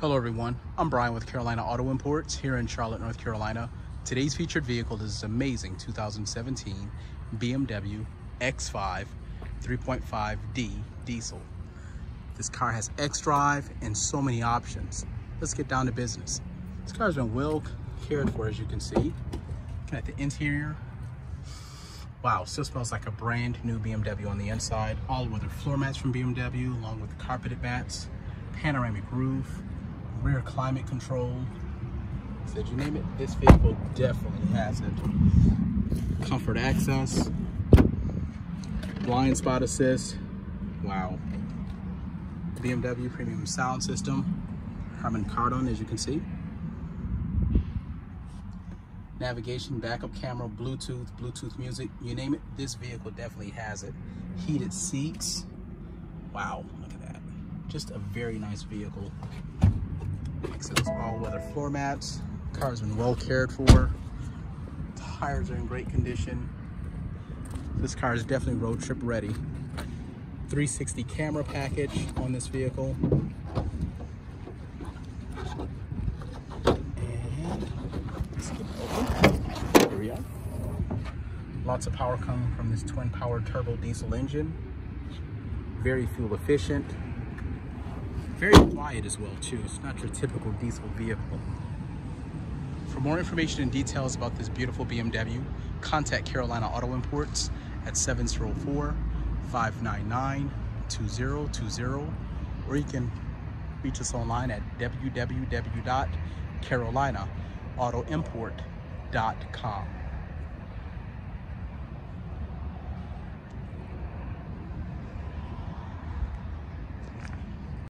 Hello everyone, I'm Brian with Carolina Auto Imports here in Charlotte, North Carolina. Today's featured vehicle is this amazing 2017 BMW X5 3.5D diesel. This car has X-Drive and so many options. Let's get down to business. This car's been well cared for as you can see. Looking at the interior, wow, still smells like a brand new BMW on the inside. All weather floor mats from BMW along with the carpeted mats, panoramic roof, rear climate control. Said you name it, this vehicle definitely has it. Comfort access, blind spot assist. Wow. BMW premium sound system, Harman Kardon as you can see. Navigation, backup camera, Bluetooth, Bluetooth music, you name it, this vehicle definitely has it. Heated seats. Wow, look at that. Just a very nice vehicle. Access all-weather floor mats. Car's been well cared for. Tires are in great condition. This car is definitely road trip ready. 360 camera package on this vehicle. We. Lots of power coming from this twin power turbo diesel engine. Very fuel efficient. Very quiet as well too. It's not your typical diesel vehicle. For more information and details about this beautiful BMW, contact Carolina Auto Imports at 704-599-2020 or you can reach us online at www.carolinaautoimport.com.